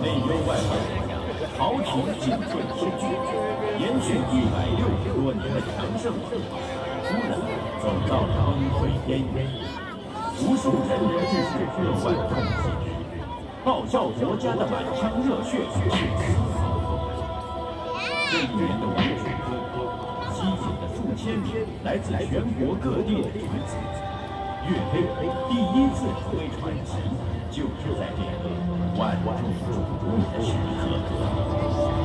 内忧外患，朝廷进退失据，延续一百六十多年的强盛，突然走到了崩溃边缘，无数人人志士扼腕痛心，报效国家的满腔热血至死方遒。这一年的文曲歌，吸引了数千名来自全国各地的学子。岳飞第一次成为传奇，就是在这个万众瞩目的时刻。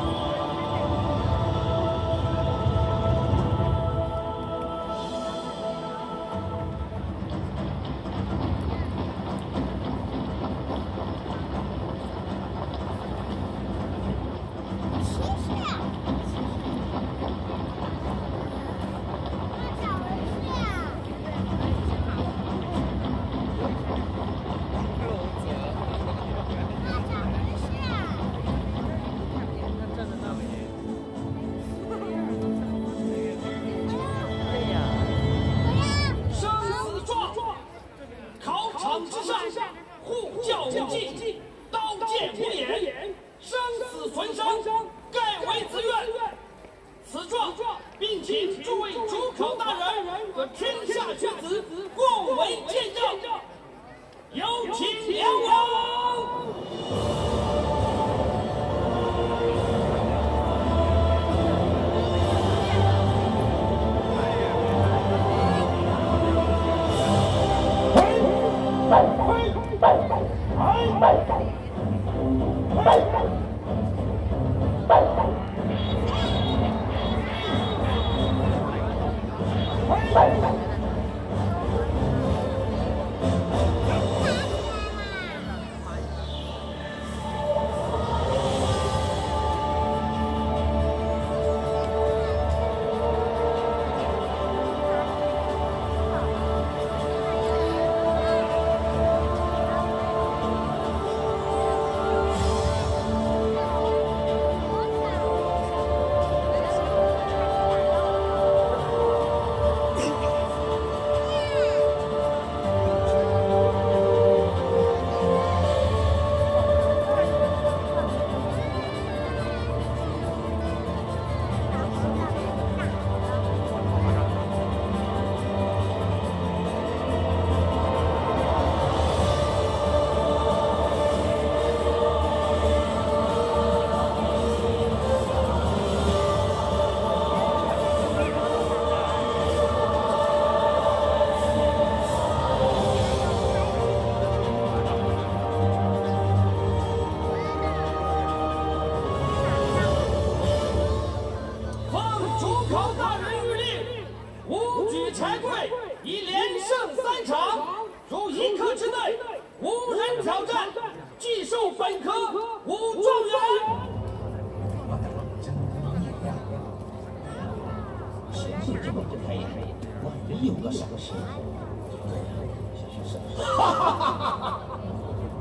Bye.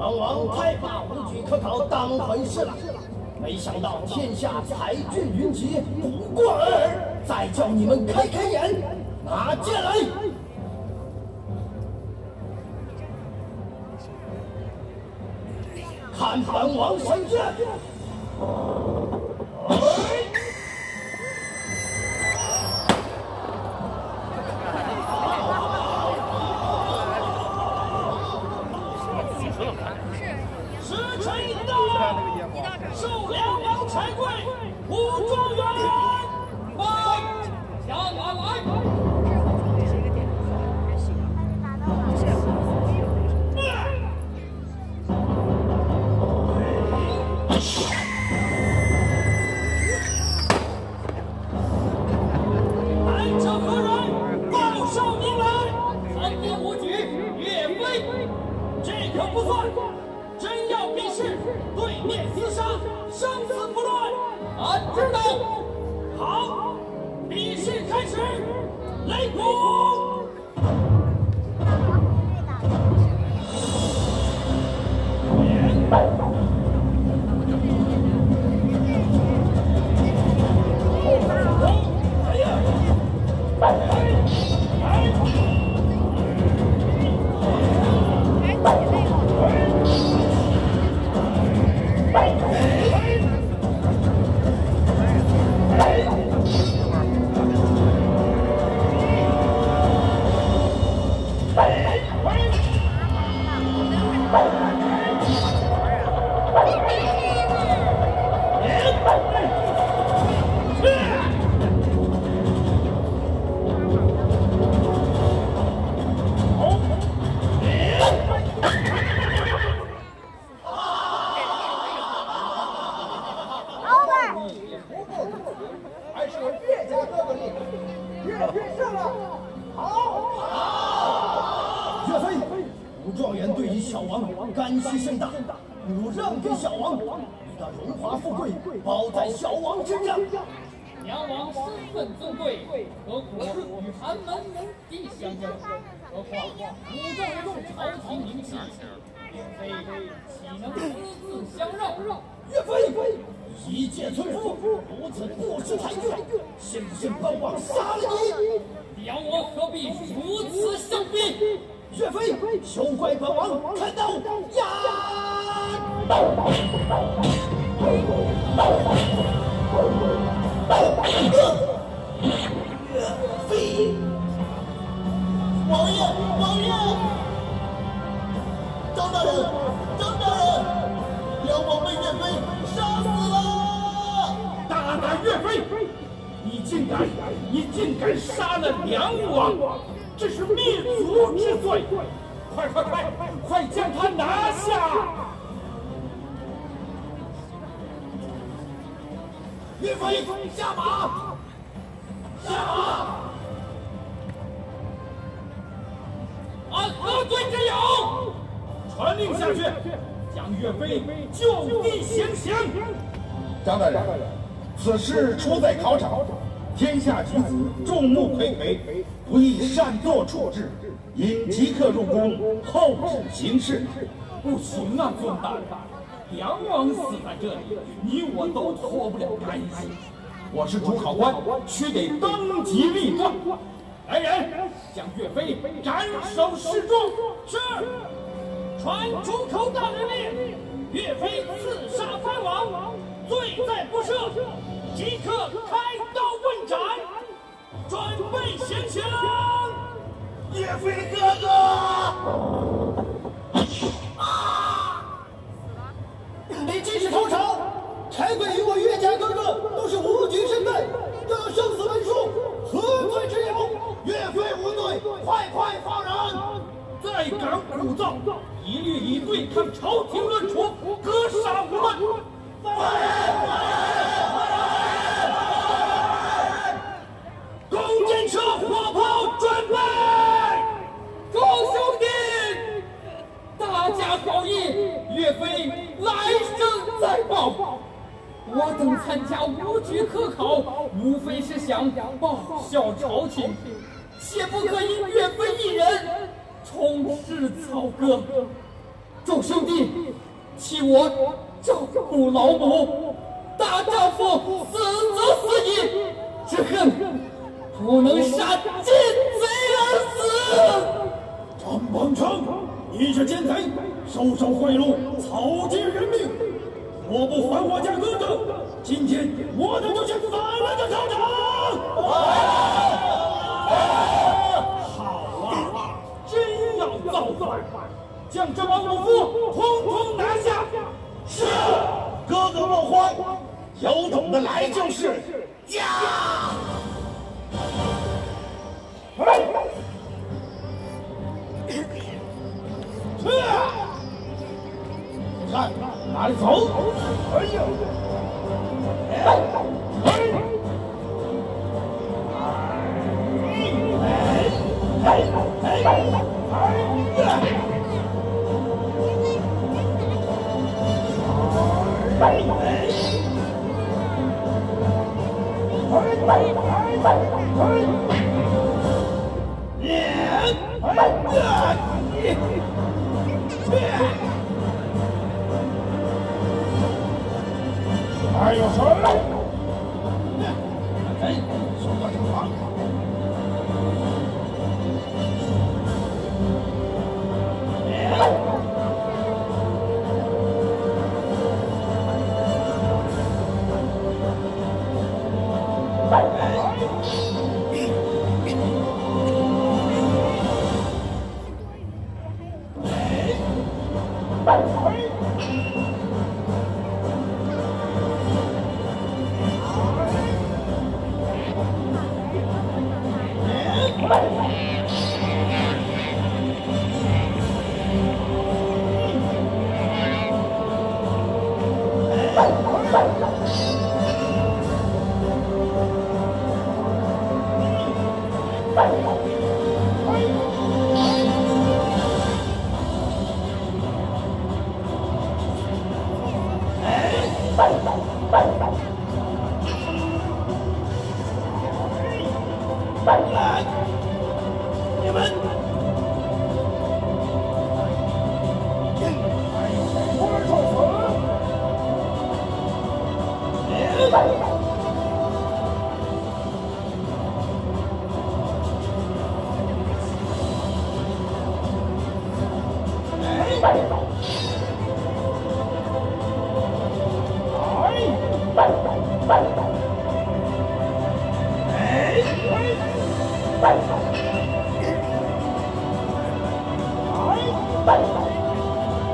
本王太把武举科考当回事了，没想到天下才俊云集，不过尔尔，再叫你们开开眼，拿剑来！看本王神剑！受，梁王柴贵武状元。试开干系盛大，不如让给小王，你的荣华富贵包在小王身上。梁王身份尊贵，何苦与寒门门第相争？何况武状元朝廷名气，岳飞岂能私自相让？岳飞，一介村夫，如此不识抬举，信不信本王杀了你？梁王何必如此相逼？岳飞，休怪本王看刀呀！岳飞，王爷，王爷，张大人，张大人，梁王被岳飞杀死了！大胆岳飞，你竟敢，你竟敢杀了梁王，这是灭族之罪！快快快，快将他拿下！岳飞，下马！下马！按何罪之有？传令下去，将岳飞就地行刑。张大人，此事出在考场，天下举子众目睽睽，不宜擅作处置，应即刻入宫后旨行事。不行啊，尊大人。梁王死在这里，你我都脱不了干系。我是主考官，须得登基立状。来人，将岳飞斩首示众。是。传主考大人令：岳飞刺杀藩王，罪在不赦，即刻开斩，准备行刑。岳飞哥哥。啊你继续投诚，柴贵与我岳家哥哥都是无举身份，要有生死文书，何罪之有？岳飞无罪，快快放人！再敢鼓噪，一律以对抗朝廷论处，格杀无论。不能杀奸贼而死。张邦昌，你是奸贼，收受贿赂，草菅人命，我不还我家哥哥，今天我等就去反了这考场！好啊，真要造反，将这帮武夫统统拿下！是，哥哥莫慌，有种的来就是呀！看哪里走？哎呦！还有谁？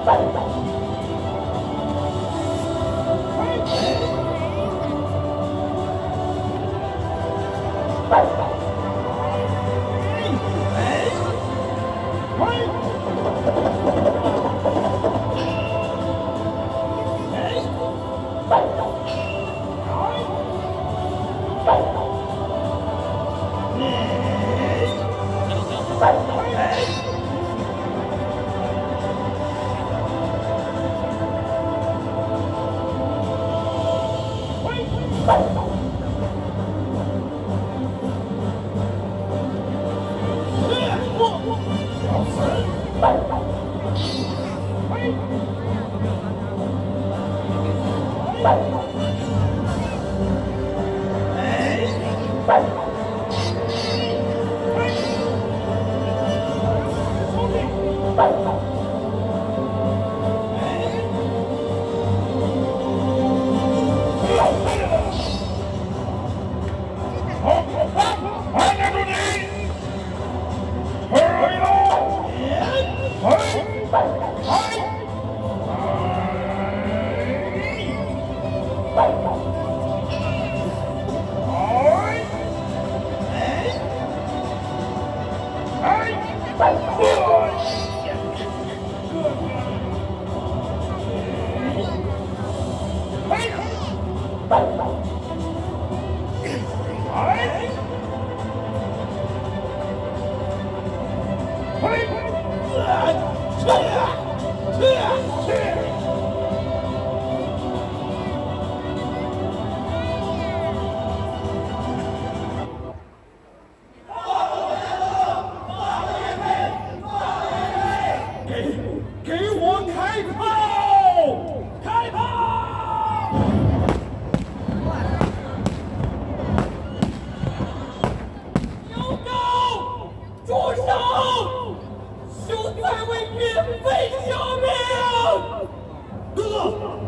三百一。Oh,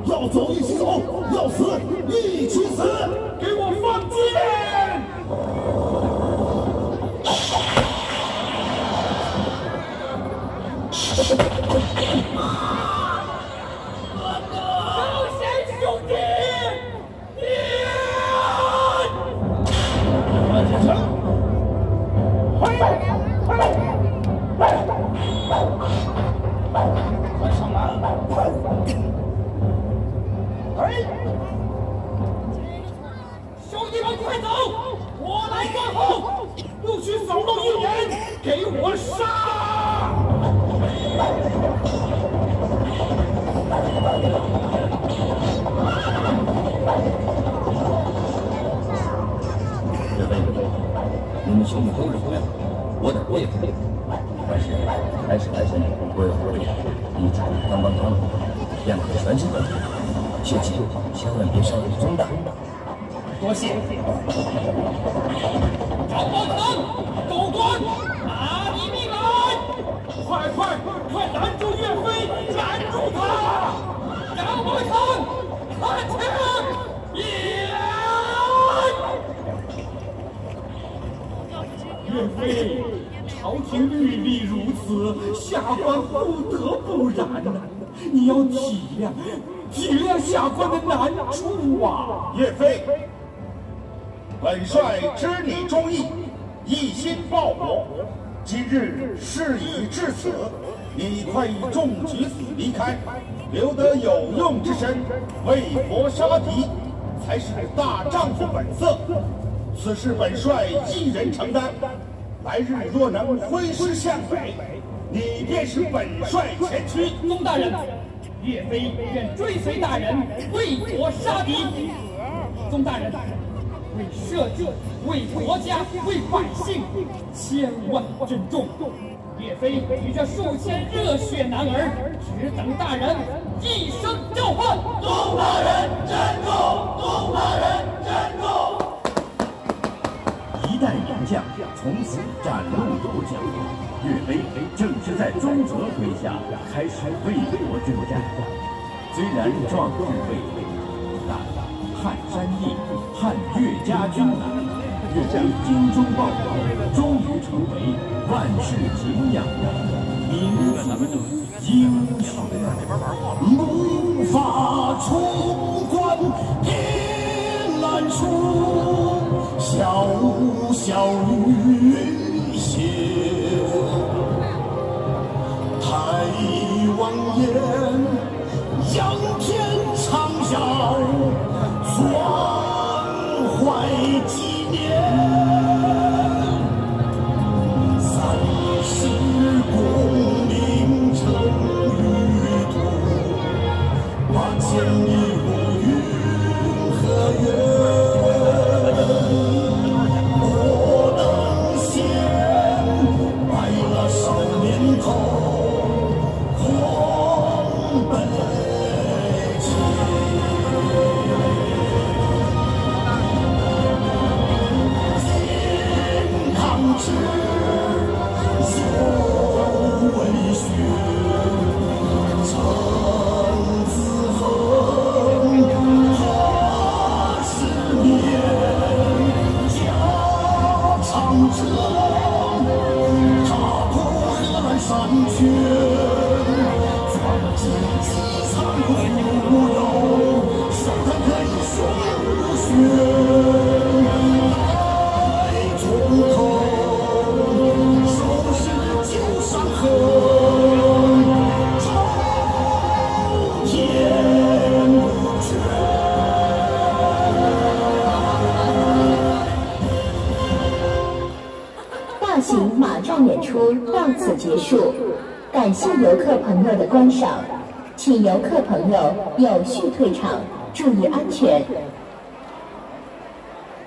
要走一起走要死一起死给我放箭快走！我来断后，不许走漏一人！给我杀！这位，这，你们兄弟都是这，我等我也肯定。但是，还是担心你不会你功，一刚刚梆梆，两个全身而退，切记，千万别伤了宗大。多谢。赵光腾，狗官，拿你命来！快快快，拦住岳飞，拦住他！杨光腾，看清！岳飞，朝廷律例如此，下官不得不然呐！你要体谅，体谅下官的难处啊！岳飞。本帅知你忠义一心报国。今日事已至此你快以众举子离开留得有用之身为国杀敌才是大丈夫本色。此事本帅一人承担来日若能挥师向北你便是本帅前驱。宗大人岳飞愿追随大人为国杀敌。宗大人为社稷，为国家，为百姓，千万珍重！岳飞与这数千热血男儿，只等大人一声召唤。东大人，站住！东大人，站住！一代名将从此展露头角。岳飞正是在宗泽麾下开始为国征战，虽然壮志未酬，但汗山易。汉岳家军。难。岳飞精忠报国，终于成为万世敬仰的民族英雄。怒发冲冠凭栏处，潇潇雨歇。太王爷。谢游客朋友的观赏，请游客朋友有序退场，注意安全。